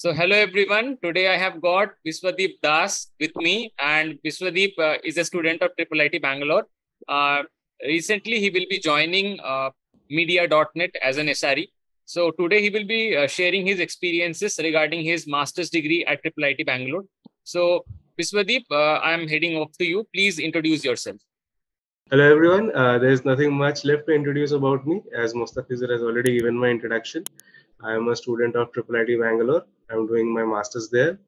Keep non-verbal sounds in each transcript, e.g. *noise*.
So, hello everyone. Today I have got Biswadeep Das with me, and Biswadeep uh, is a student of Triple IT Bangalore. Uh, recently, he will be joining uh, Media.net as an SRE. So, today he will be uh, sharing his experiences regarding his master's degree at Triple IT Bangalore. So, Biswadeep, uh, I am heading off to you. Please introduce yourself. Hello everyone. Uh, there is nothing much left to introduce about me, as Mostafijur has already given my introduction. I am a student of Triple IT Bangalore. I'm doing my masters there,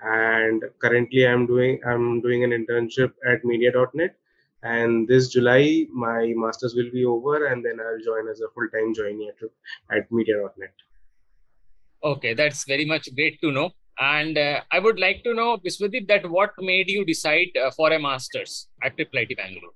and currently I'm doing I'm doing an internship at Media.net. And this July, my masters will be over, and then I'll join as a full-time joinee at, at Media.net. Okay, that's very much great to know. And uh, I would like to know, Biswadeep, that what made you decide uh, for a master's at Triple IT Bangalore?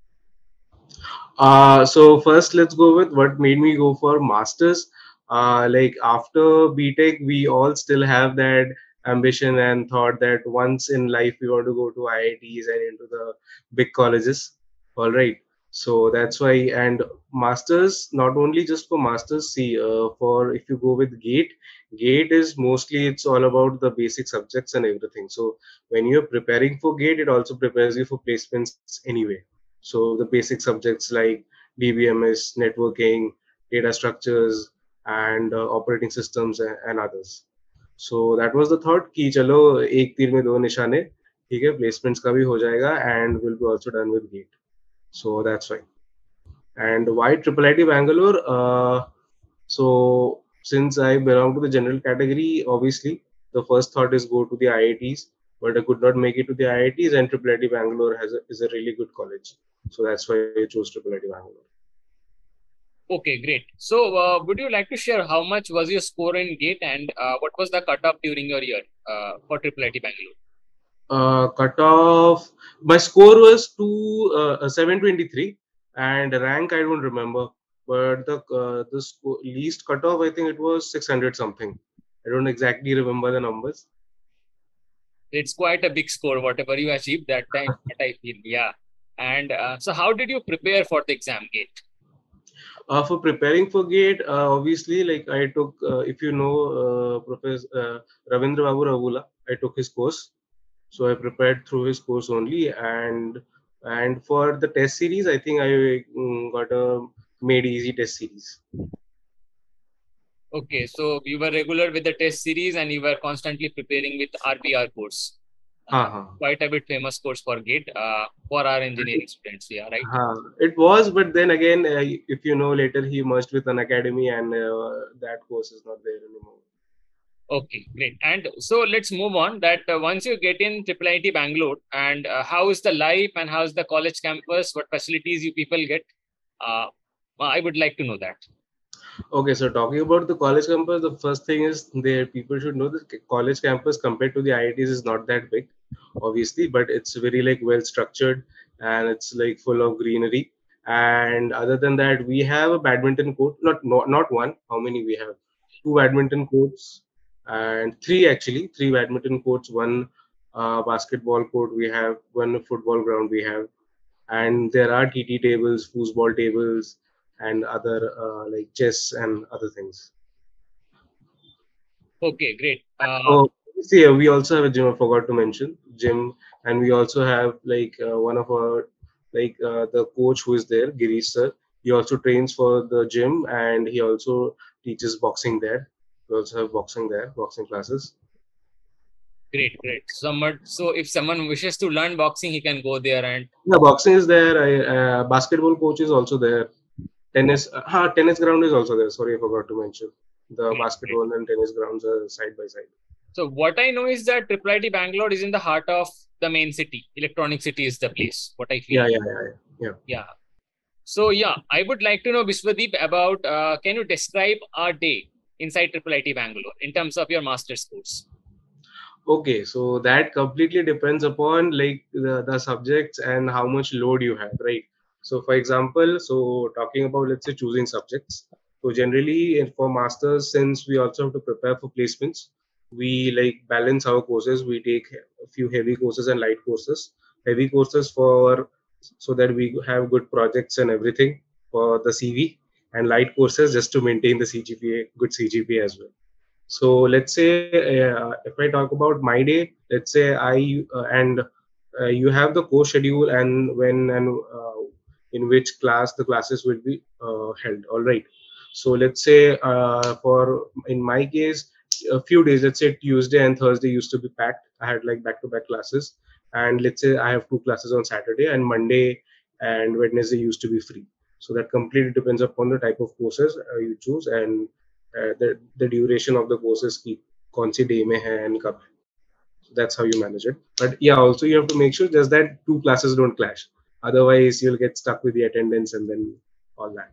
Uh, so first, let's go with what made me go for masters uh, like after btech we all still have that ambition and thought that once in life we want to go to iits and into the big colleges. All right. So that's why and masters not only just for masters see uh, for if you go with gate gate is mostly it's all about the basic subjects and everything. So when you're preparing for gate it also prepares you for placements anyway. So the basic subjects like dbms networking data structures and uh, operating systems and, and others so that was the thought कि चलो एक तीर में दो निशाने ठीक है placements का भी हो जाएगा and will be also done with gate so that's why and why triple IT Bangalore uh, so since I belong to the general category obviously the first thought is go to the IITs but I could not make it to the IITs and triple IT Bangalore has a, is a really good college so that's why I chose triple IT Bangalore Okay, great. So, uh, would you like to share how much was your score in GATE and uh, what was the cutoff during your year uh, for Triple IT Bangalore? Uh, cutoff, my score was two uh, 723 and rank I don't remember, but the uh, the sco- least cutoff I think it was 600 something. I don't exactly remember the numbers. It's quite a big score, whatever you achieved that time. *laughs* What I feel, yeah. And uh, so, how did you prepare for the exam GATE? Uh, for preparing for gate uh, obviously like i took uh, if you know uh, professor uh, ravindra babu ravula i took his course. So i prepared through his course only and and for the test series i think i um, got a made easy test series. Okay so you were regular with the test series and you were constantly preparing with rbr course uh-huh. quite a bit famous course for gate uh, for our engineering students yeah right? uh, it was but then again uh, if you know later he merged with an academy, and uh, that course is not there anymore. Okay great. And so let's move on that uh, once you get in triple IT bangalore and uh, how is the life and how is the college campus what facilities you people get? Uh, i would like to know that okay so talking about the college campus the first thing is there people should know that college campus compared to the iits is not that big obviously but it's very like well structured and it's like full of greenery. And other than that we have a badminton court not not, not one how many we have? Two badminton courts and three actually three badminton courts one uh, basketball court we have one football ground we have. And there are tt tables foosball tables and other uh, like chess and other things. Okay great. Uh, so, see we also have a gym i forgot to mention gym and we also have like uh, one of our like uh, the coach who is there girish sir he also trains for the gym and he also teaches boxing there. We also have boxing there boxing classes. Great great. Someone so if someone wishes to learn boxing he can go there and yeah boxing is there. I, uh, basketball coach is also there tennis uh, tennis ground is also there sorry i forgot to mention the basketball and tennis grounds are side by side so what I know is that Triple IT Bangalore is in the heart of the main city. Electronic City is the place. What I feel. yeah yeah yeah yeah Yeah. So yeah, I would like to know Biswadeep about. Uh, can you describe our day inside Triple IT Bangalore in terms of your master's course? okay so that completely depends upon like the, the subjects and how much load you have right so for example so talking about let's say choosing subjects. So generally for masters since we also have to prepare for placements we like balance our courses. We take a few heavy courses and light courses. Heavy courses for so that we have good projects and everything for the cv and light courses just to maintain the cgpa good cgpa as well. So let's say uh, if i talk about my day let's say i uh, and uh, you have the course schedule and when and uh, in which class the classes will be uh, held. All right. So let's say uh, for in my case a few days let's say tuesday and thursday used to be packed. I had like back to back classes. And let's say i have two classes on saturday and monday and wednesday used to be free. So that completely depends upon the type of courses uh, you choose and uh, the, the duration of the courses ki kaun si day mein hai and kab so that's how you manage it. But yeah also you have to make sure just that two classes don't clash otherwise you'll get stuck with the attendance and then all that.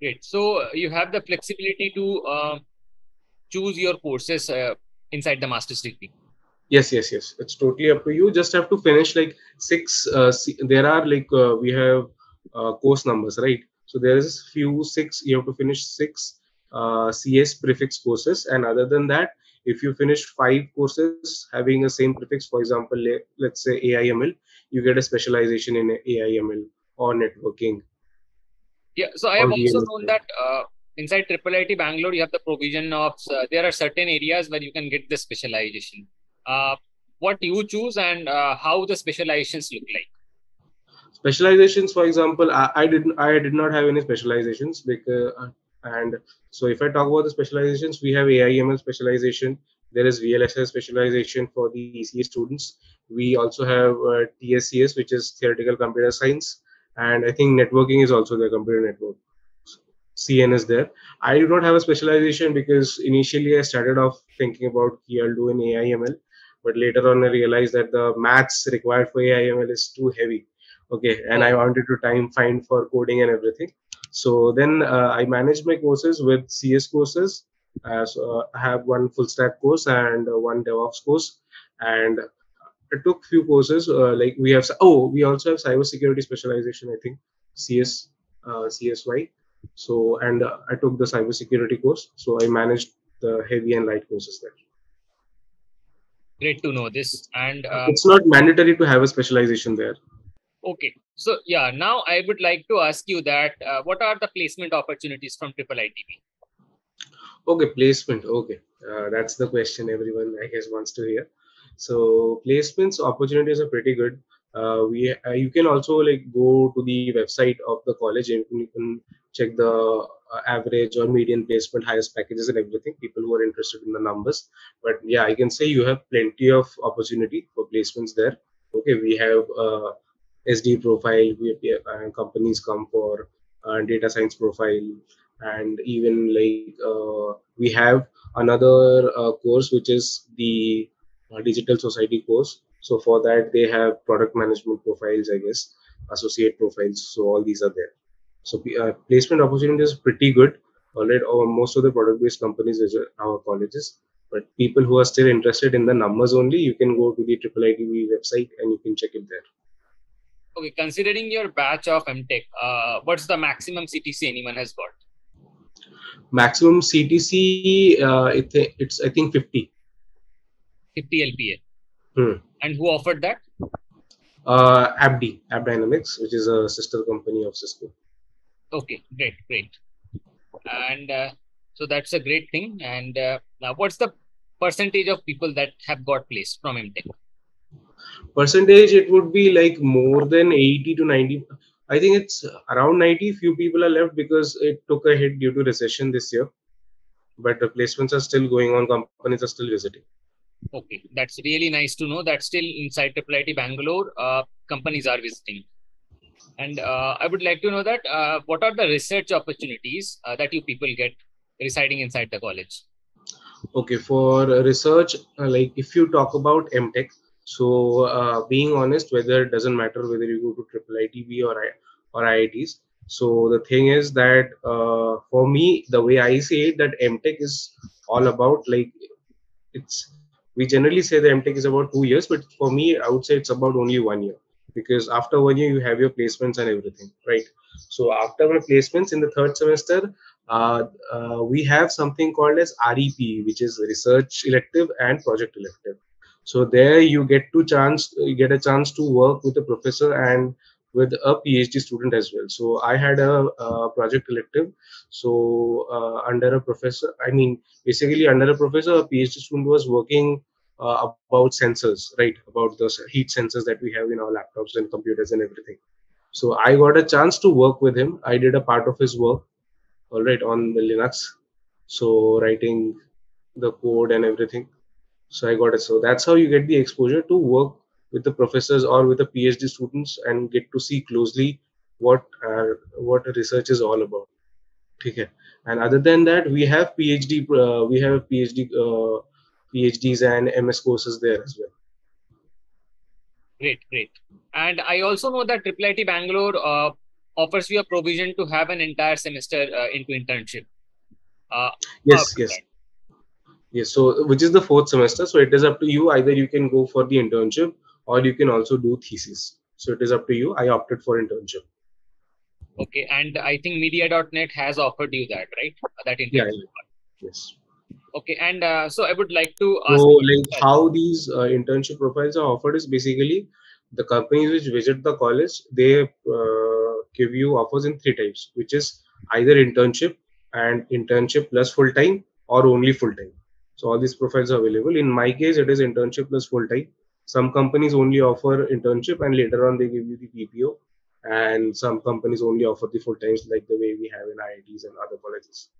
Great. So uh, you have the flexibility to uh, choose your courses uh, inside the master's degree. Yes yes yes. It's totally up to you. Just have to finish like six uh, there are like uh, we have uh, course numbers right? So there is few six you have to finish six cs prefix courses. And other than that if you finish five courses having a same prefix for example let's say aiml you get a specialization in aiml or networking. Yeah so i have also known that uh, inside triple it bangalore you have the provision of uh, there are certain areas where you can get the specialization. Uh, what you choose and uh, how the specializations look like. Specializations for example I, I didn't i did not have any specializations because uh, and so if I talk about the specializations, we have AIML specialization. There is VLSI specialization for the ECE students. We also have uh, TSCS, which is theoretical computer science. And I think networking is also the computer network. CN is there. I do not have a specialization because initially I started off thinking about I'll in AIML, but later on I realized that the maths required for AIML is too heavy. Okay, and I wanted to time find for coding and everything. So then uh, I managed my courses with CS courses. Uh, so I have one full stack course and uh, one DevOps course. And I took few courses uh, like we have. Oh, we also have cybersecurity specialization. I think CS uh, CSY. So and uh, I took the cybersecurity course. So I managed the heavy and light courses there. Great to know this. And it's not mandatory to have a specialization there. Okay. So yeah, now I would like to ask you that uh, what are the placement opportunities from Triple ITB? Okay, placement. Okay, uh, that's the question everyone I guess wants to hear. So placements opportunities are pretty good. Uh, we uh, you can also like go to the website of the college and you can check the uh, average or median placement, highest packages and everything. People who are interested in the numbers. But yeah, I can say you have plenty of opportunity for placements there. Okay, we have uh, SD profile. We, uh, companies come for data science profile, and even like uh, we have another uh, course which is the uh, digital society course. So for that they have product management profiles, I guess, associate profiles. So all these are there. So uh, placement opportunities is pretty good. Already, most of the product-based companies is our colleges but people who are still interested in the numbers only you can go to the triple itb website and you can check it there okay, considering your batch of MTech, uh, what's the maximum CTC anyone has got? Maximum CTC, uh, it, it's I think 50. 50 LPA. Hmm. And who offered that? Uh, AppD, AppDynamics, which is a sister company of Cisco. Okay, great, great. And uh, so that's a great thing. And uh, now, what's the percentage of people that have got placed from MTech? percentage it would be like more than 80 to 90 i think it's around 90 few people are left because it took a hit due to recession this year. But the placements are still going on companies are still visiting. Okay that's really nice to know. That still inside triple IT bangalore uh, companies are visiting. And uh, i would like to know that uh, what are the research opportunities uh, that you people get residing inside the college? Okay for research uh, like if you talk about mtech so uh, being honest, whether it doesn't matter whether you go to Triple ITB or I or IITs. So the thing is that uh, for me, the way I see it, that MTech is all about like it's. We generally say the MTech is about two years, but for me, I would say it's about only one year because after one year you have your placements and everything, right? So after my placements in the third semester, uh, uh, we have something called as REP, which is research elective and project elective so there you get to chance you get a chance to work with a professor and with a PhD student as well. So I had a, a project elective. So uh, under a professor, I mean, basically under a professor, a PhD student was working uh, about sensors, right? About the heat sensors that we have in our laptops and computers and everything. So I got a chance to work with him. I did a part of his work, all right, on the Linux. So writing the code and everything. So I got it. So that's how you get the exposure to work with the professors or with the PhD students and get to see closely what uh, what research is all about. Okay. And other than that, we have PhD uh, we have PhD uh, PhDs and MS courses there as well. Great, great. And I also know that Triple IT Bangalore uh, offers you a provision to have an entire semester uh, into internship. Uh, yes, yes. That? Yes, so which is the fourth semester. So it is up to you. Either you can go for the internship or you can also do thesis. So it is up to you. I opted for internship. Okay, and I think media.net has offered you that, right? That internship. Yeah, yes. Okay, and uh, so I would like to ask. So, like how these uh, internship profiles are offered is basically the companies which visit the college they uh, give you offers in three types, which is either internship and internship plus full time or only full time. So all these profiles are available. In my case, it is internship plus full time. Some companies only offer internship and later on they give you the PPO. And some companies only offer the full times like the way we have in IITs and other colleges.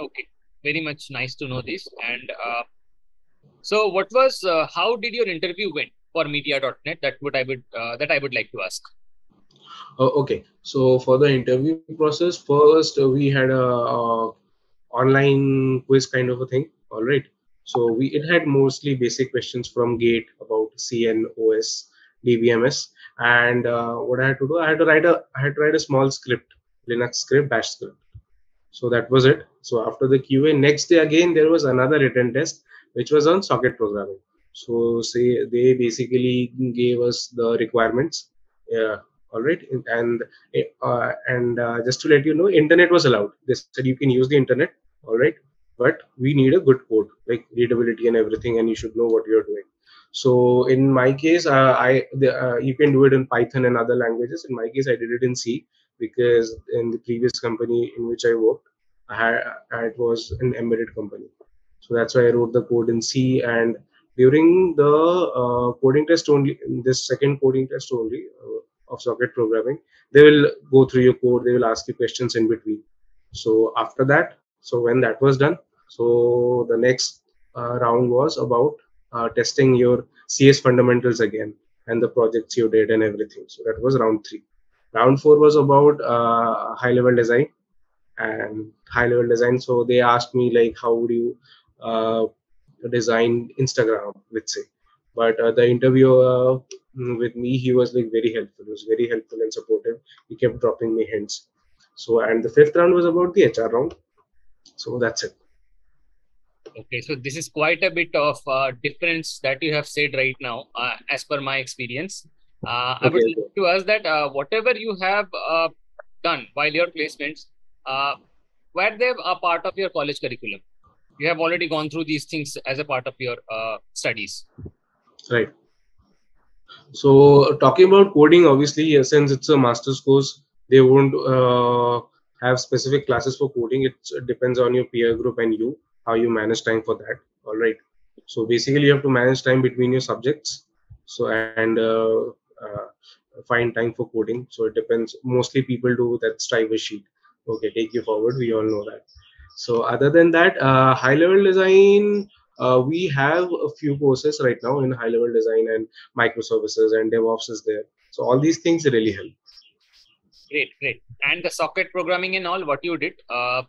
Okay, very much nice to know this. And uh, so, what was uh, how did your interview went for Media.net? That would I would uh, that I would like to ask. Uh, okay, so for the interview process, first we had a, a online quiz kind of a thing. All right. So we it had mostly basic questions from Gate about CN, OS, DBMS, and uh, what I had to do, I had to write a I had to write a small script, Linux script, Bash script. So that was it. So after the QA, next day again there was another written test which was on socket programming. So say they basically gave us the requirements. Yeah, all right. And uh, and uh, just to let you know internet was allowed. They said you can use the internet. All right. But we need a good code like readability and everything and you should know what you're doing. So in my case uh, i the, uh, you can do it in python and other languages. In my case i did it in c because in the previous company in which i worked i had it was an embedded company. So that's why i wrote the code in c. And during the uh, coding test only this second coding test only uh, of socket programming. They will go through your code they will ask you questions in between. So after that so when that was done so the next uh, round was about uh, testing your cs fundamentals again and the projects you did and everything. So that was round 3 round 4 was about uh, high level design. And high level design so they asked me like how would you uh, design instagram let's say. But uh, the interviewer with me he was like very helpful. He was very helpful and supportive. He kept dropping me hints. So and the fifth round was about the hr round. So that's it. Okay so this is quite a bit of uh, difference that you have said right now uh, as per my experience. Uh, okay, i would like to ask that uh, whatever you have uh, done while your placements uh, were they a part of your college curriculum? You have already gone through these things as a part of your studies. Right so talking about coding obviously since it's a master's course. They won't uh, have specific classes for coding. It depends on your peer group and you how you manage time for that. All right. So basically you have to manage time between your subjects. So and uh, uh, find time for coding. So it depends. Mostly people do that Striver sheet. Okay take you forward. We all know that. So other than that uh, high level design uh, we have a few courses right now in high level design and microservices and DevOps is there. So all these things really help. Great, great. And the socket programming and all, what you did, uh,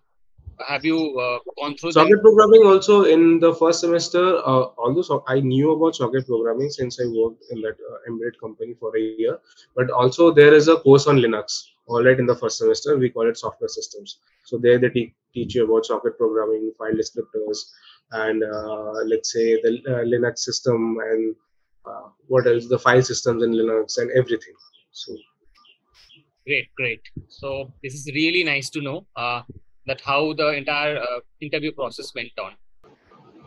have you uh, gone through socket programming also in the first semester uh, although so i knew about socket programming since i worked in that uh, embedded company for a year but also there is a course on linux all right in the first semester we call it software systems so there they te- teach you about socket programming file descriptors and uh, let's say the uh, linux system and uh, what else the file systems in linux and everything so great great so this is really nice to know uh, that how the entire uh, interview process went on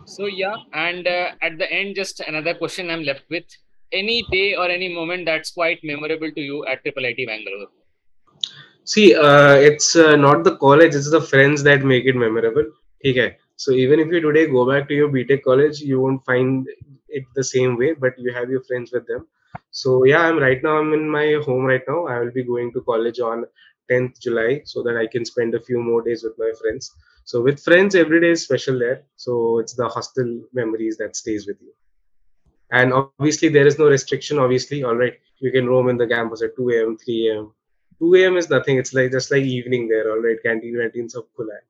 so yeah and uh, at the end just another question i'm left with any day or any moment that's quite memorable to you at Triple IT Bangalore? See, uh, it's uh, not the college; it's the friends that make it memorable. Okay. So even if you today go back to your BTech college, you won't find it the same way, but you have your friends with them. So yeah, I'm right now. I'm in my home right now. I will be going to college on 10th July so that I can spend a few more days with my friends. So with friends, every day is special there. So it's the hostel memories that stays with you. And obviously, there is no restriction. Obviously, all right, you can roam in the campus at 2 a.m., 3 a.m. 2 a.m. is nothing. It's like just like evening there. All right, canteen, canteens of Kulai.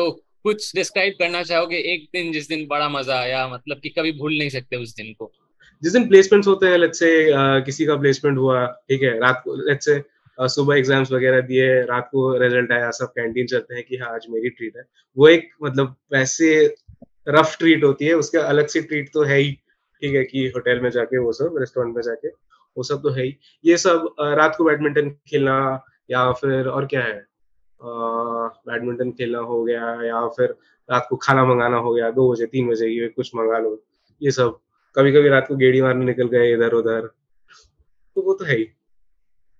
तो कुछ describe करना चाहोगे एक दिन, जिस दिन बड़ा मज़ा आया? मतलब कि कभी भूल नहीं सकते उस दिन को। जिस दिन प्लेसमेंट्स होते हैं लेट्स से किसी का प्लेसमेंट हुआ, ठीक है, रात को लेट्स से सुबह एग्ज़ाम्स वगैरह दिए, रात को रिज़ल्ट आया, सब कैंटीन चलते हैं कि हाँ आज मेरी ट्रीट है। वो एक मतलब वैसे रफ ट्रीट होती है, उसके अलग से ट्रीट तो है ही, ठीक है, कि होटल में जाके वो सब रेस्टोरेंट में जाके, वो सब तो है ही। ये सब रात को बैडमिंटन खेलना या फिर और क्या है? बैडमिंटन खेलना हो गया या फिर रात को खाना मंगाना हो गया दो बजे तीन बजे ये कुछ मंगा लो ये सब। कभी कभी रात को गेड़ी मारने निकल गए इधर उधर। तो वो तो है ही।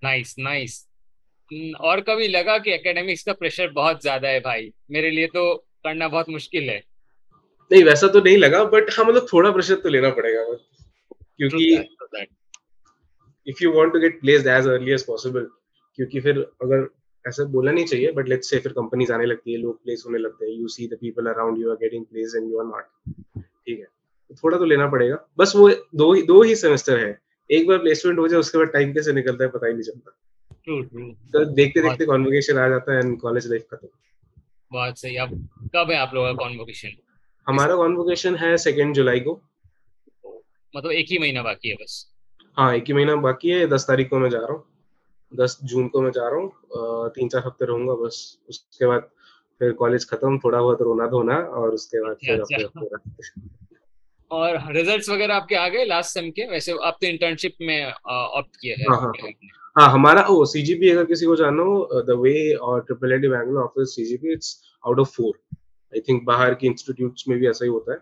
नाइस नाइस और कभी लगा कि एकेडमिक्स का प्रेशर बहुत ज़्यादा है भाई? मेरे लिए तो करना बहुत मुश्किल है। नहीं वैसा तो नहीं लगा बट हाँ मतलब थोड़ा प्रेशर तो लेना पड़ेगा क्योंकि if you want to get placed as early as possible क्योंकि फिर अगर ऐसा बोलना नहीं चाहिए बट लेट्स से फिर कंपनीज़ आने लगती है लोग प्लेस होने लगते हैं you see the people around you are getting place and you are not ठीक है? तो थोड़ा तो लेना पड़ेगा। बस वो दो ही दो ही सेमेस्टर है। एक बार प्लेसमेंट हो जाए उसके बाद टाइम कैसे निकलता है पता ही नहीं चलता। तो देखते देखते कॉन्वोकेशन आ जाता है एंड कॉलेज लाइफ खत्म। बहुत सही अब कब है आप लोगों का कॉन्वोकेशन हमारा कॉन्वोकेशन है सेकेंड जुलाई को। मतलब एक ही महीना बाकी है बस? हाँ एक ही महीना बाकी है दस तारीख को मैं जा रहा हूँ। दस जून को मैं जा रहा हूँ तीन चार हफ़्ते रहूँगा बस। उसके बाद फिर कॉलेज खत्म थोड़ा बहुत रोना धोना और उसके बाद फिर अच्छा, अच्छा। और रिजल्ट्स वगैरह आपके आ गए लास्ट सेम के? वैसे आप तो इंटर्नशिप में ऑप्ट किए हैं। हाँ, हाँ, हाँ, हाँ हमारा ओ सीजीपी अगर किसी को जानो द वे और triple IT Bangalore offers CGPA it's out of four I think बाहर की इंस्टीट्यूट्स में भी ऐसा ही होता है।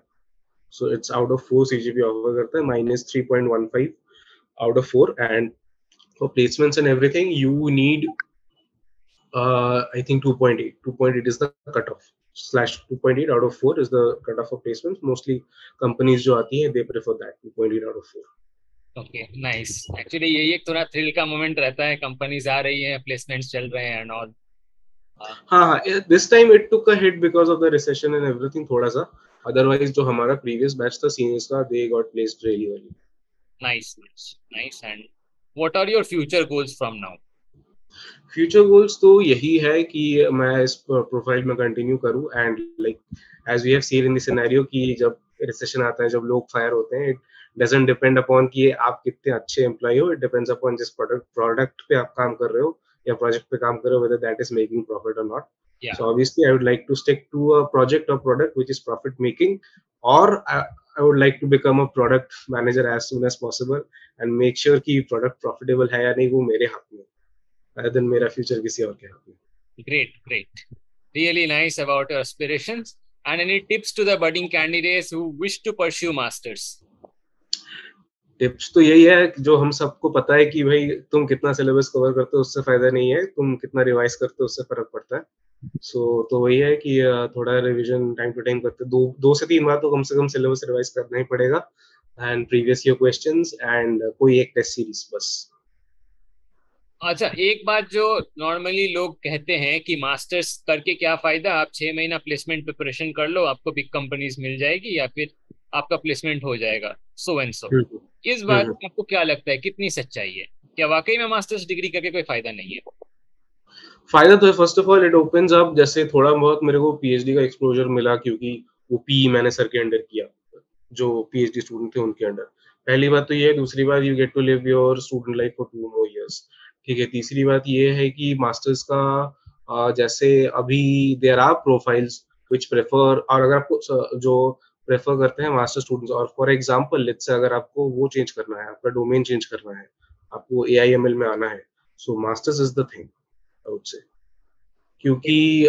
So it's out of four CGPA offer करता है minus three point one five out of four and for placements and everything, you need, uh, I think 2.8. 2.8 is the cutoff. Slash 2.8 out of 4 is the cutoff of placements. Mostly companies जो आती हैं, they prefer that 2.8 out of 4. Okay nice actually यही एक थोड़ा thrill का moment रहता है companies आ रही हैं प्लेसमेंट्स चल रहे हैं एंड ऑल हाँ हाँ this time it took a hit because of the recession and everything थोड़ा सा अदरवाइज जो हमारा प्रीवियस बैच था सीनियर्स का they got placed really early nice nice nice and what are your future goals from now future goals तो यही है कि मैं इस प्रोफ़ाइल में कंटिन्यू करूँ and like as we have seen in scenario कि जब रिसेशन आता है जब लोग फायर होते हैं इट डजंट डिपेंड अपॉन कि आप कितने अच्छे एम्प्लॉय हो इट डिपेंड्स अपॉन जिस प्रोडक्ट प्रोडक्ट पे आप काम कर रहे हो या प्रोजेक्ट पे काम कर रहे हो whether that is making profit और not. So obviously, I would like to stick to a project or product which is profit making, or I, I would like to become a product manager as soon as possible and make sure की product profitable है या नहीं वो मेरे हाथ में then मेरा future किसी और के हाथ में great great really nice about your aspirations and any tips to the budding candidates who wish to pursue masters tips तो यही है जो हम सबको पता है कि भाई तुम कितना सिलेबस कवर करते हो उससे फ़ायदा नहीं है। तुम कितना रिवाइज करते हो उससे फ़र्क पड़ता है। सो so, तो वही है कि थोड़ा रिवीजन टाइम टू टाइम करते दो दो से तीन बार तो कम से कम सिलेबस रिवाइज करना ही पड़ेगा and previous year questions and कोई एक टेस्ट सीरीज़ बस। अच्छा एक बात जो नॉर्मली लोग कहते हैं कि मास्टर्स करके क्या फ़ायदा आप छह महीना प्लेसमेंट प्रिपरेशन कर लो आपको बिग कंपनीज़ मिल जाएगी या फिर आपका प्लेसमेंट हो जाएगा सो एंड सो इस बात आपको क्या लगता है कितनी सच्चाई है? क्या वाकई में मास्टर्स डिग्री करके कोई फ़ायदा नहीं है? फ़ायदा तो है first of all it opens up जैसे थोड़ा बहुत मेरे को पीएचडी का एक्सपोजर मिला क्योंकि वो पी e मैंने सर के अंडर किया, जो पीएचडी स्टूडेंट थे उनके अंडर पहली बात तो ये है, दूसरी बात you get to live your student life for two more years ठीक है, तीसरी बात ये है कि मास्टर्स का जैसे अभी there are profiles which prefer और अगर आपको जो प्रेफर करते हैं मास्टर स्टूडेंट्स और फॉर एग्ज़ाम्पल लेट्स से अगर आपको वो चेंज करना है, आपका डोमेन चेंज करना है, आपको ए आई एम एल में आना है so masters is the thing I क्योंकि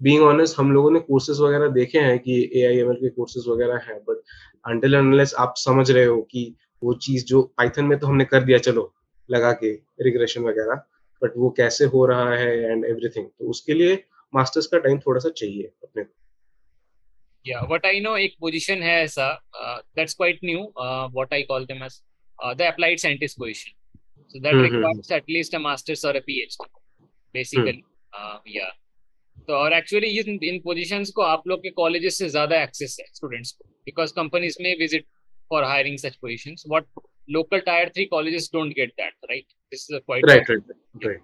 बीइंग ऑनेस्ट हम लोगों ने कोर्सेज वगैरह देखे हैं कि ए आई एम एल के कोर्सेज वगैरह हैं बट अंटिल अनलेस आप समझ रहे हो कि वो चीज़ जो पाइथन में तो हमने कर दिया चलो लगा के रिग्रेशन वगैरह बट वो कैसे हो रहा है एंड एवरीथिंग तो उसके लिए मास्टर्स का टाइम थोड़ा सा चाहिए अपने yeah what i know एक position है ऐसा new uh, what i call them as uh, the applied scientist position so that hmm, requires at least a master's or a phd basically uh, yeah तो और actually in in positions को आप लोग के colleges से ज्यादा access है students को बिकॉज कंपनीज में visit for hiring such positions what local tier 3 colleges don't get that right this is a quite right right right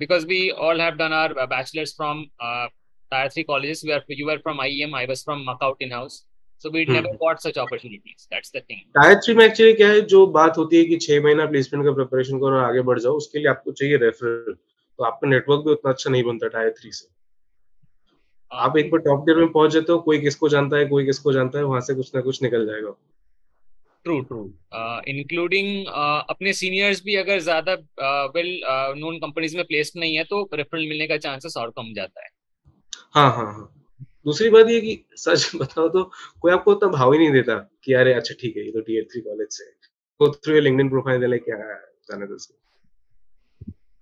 because we all have done our bachelors from uh, tier 3 colleges where you were from IEM I was from Macaut in house so we Hmm. never got such opportunities. That's the thing. Tier three में actually क्या है जो बात होती है कि छह महीना प्लेसमेंट का प्रिपरेशन करो और आगे बढ़ जाओ उसके लिए आपको चाहिए रेफरल तो आपका नेटवर्क भी उतना अच्छा नहीं बनता टायर थ्री से। uh, आप एक बार टॉप टियर में पहुँच जाते हो कोई किसको जानता है कोई किसको जानता है वहाँ से कुछ ना कुछ निकल जाएगा। ट्रू ट्रू इंक्लूडिंग अपने सीनियर्स भी अगर ज़्यादा वेल नोन कंपनीज़ में प्लेस्ड नहीं है तो रेफरल मिलने का चांसेस और कम जाता है। हाँ हाँ हाँ। दूसरी बात ये कि सच *laughs* बताओ तो कोई आपको उतना भाव ही नहीं देता कि अरे अच्छा ठीक है, ये तो टीयर थ्री कॉलेज से go through your LinkedIn profile like क्या जाने दो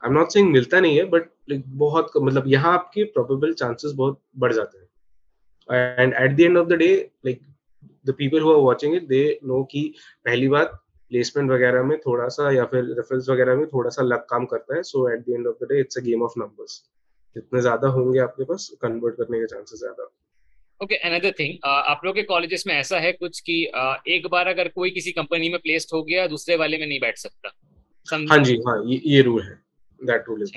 आई एम नॉट सेइंग मिलता नहीं है बट लाइक बहुत मतलब यहाँ आपके प्रोबेबल चांसेस बहुत बढ़ जाते हैं। And at the end of the day like the people who are watching it they know कि पहली बात प्लेसमेंट वगैरह में थोड़ा सा या फिर रेफरेंस वगैरह में थोड़ा सा लक काम करता है। So at the end of the day it's a game of numbers जितने ज़्यादा होंगे आपके पास कन्वर्ट करने के चांसेस ज़्यादा ओके अनदर थिंग आप लोग के कॉलेजेस में ऐसा है कुछ कि uh, एक बार अगर कोई किसी कंपनी में प्लेस्ड हो गया दूसरे वाले में नहीं बैठ सकता? हाँ जी हाँ ये ये रूल है दैट रूल इज़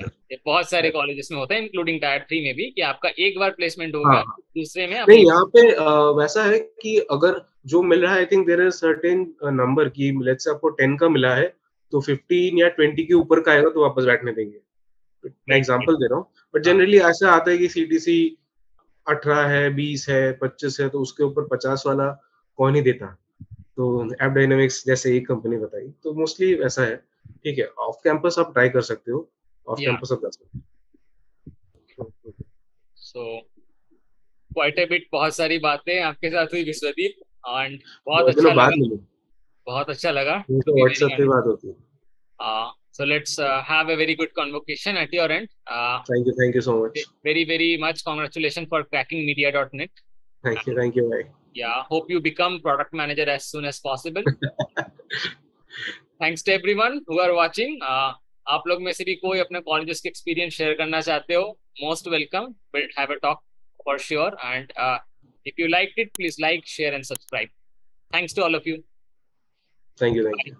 बहुत सारे कॉलेजेस में होता है इंक्लूडिंग टायर थ्री में भी कि आपका एक बार प्लेसमेंट होगा हाँ, हाँ। दूसरे में नहीं यहाँ पे अ, वैसा है कि अगर जो मिल रहा है I think there is certain number की लेट्स से आपको 10 का मिला है तो 15 या 20 के ऊपर का आएगा तो वापस बैठने देंगे मैं एग्जांपल दे रहा हूँ बट जनरली ऐसा आता है कि सीटीसी 18 है 20 है 25 है तो उसके ऊपर 50 वाला कौन ही देता? तो एप डायनेमिक्स जैसे एक कंपनी बताई तो मोस्टली ऐसा है ठीक है ऑफ़ कैंपस आप ट्राई कर सकते हो ऑफ़ कैंपस आप जा सकते हो। सो क्वाइट अ बिट बहुत सारी बातें आपके साथ हुई विश्वदीप एंड बहुत बहुत अच्छा लगा। बहुत अच्छा लगा। व्हाट्सएप पे बात होती है। uh, so let's uh, have a very good convocation at your end uh, thank you thank you so much very very much congratulations for cracking media.net thank you thank you भाई yeah hope you become product manager as soon as possible *laughs* thanks to everyone who are watching uh, आप लोग में से भी कोई अपने colleges के experience share करना चाहते हो most welcome will have a talk for sure and if you like it please like share and subscribe thanks to all of you thank you thank you